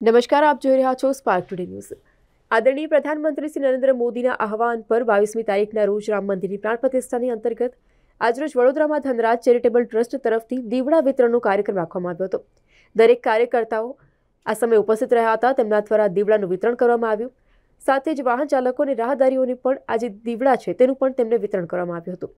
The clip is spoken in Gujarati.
નમસ્કાર, આપ જોઈ રહ્યા છો સ્પાર્ક ટુડે ન્યૂઝ આદરણીય પ્રધાનમંત્રી શ્રી નરેન્દ્ર મોદીના આહવાન પર બાવીસમી તારીખના રોજ રામ મંદિરની પ્રાણ પ્રતિષ્ઠાની અંતર્ગત આજરોજ વડોદરામાં ધનરાજ ચેરિટેબલ ટ્રસ્ટ તરફથી દીવડા વિતરણનો કાર્યક્રમ રાખવામાં આવ્યો હતો. દરેક કાર્યકર્તાઓ આ સમયે ઉપસ્થિત રહ્યા હતા. તેમના દ્વારા દીવડાનું વિતરણ કરવામાં આવ્યું. સાથે જ વાહન ચાલકો અને રાહદારીઓને પણ આજે દીવડા છે. તેનું પણ તેમને વિતરણ કરવામાં આવ્યું હતું.